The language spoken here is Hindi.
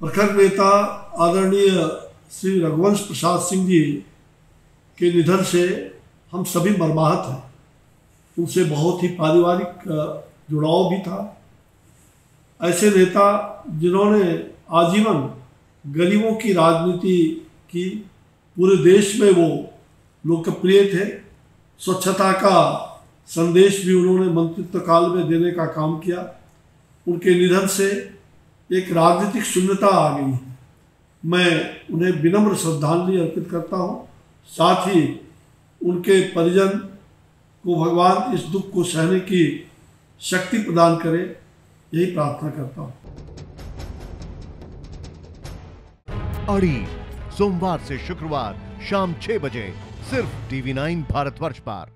प्रखर नेता आदरणीय श्री रघुवंश प्रसाद सिंह जी के निधन से हम सभी मर्माहत हैं। उनसे बहुत ही पारिवारिक जुड़ाव भी था। ऐसे नेता जिन्होंने आजीवन गरीबों की राजनीति की, पूरे देश में वो लोकप्रिय थे। स्वच्छता का संदेश भी उन्होंने मंत्रित्व काल में देने का काम किया। उनके निधन से एक राजनीतिक शून्यता आ गई। मैं उन्हें विनम्र श्रद्धांजलि अर्पित करता हूँ। साथ ही उनके परिजन को भगवान इस दुख को सहने की शक्ति प्रदान करे, यही प्रार्थना करता हूँ। अड़ी सोमवार से शुक्रवार शाम छह बजे, सिर्फ़ टीवी नाइन भारतवर्ष पर।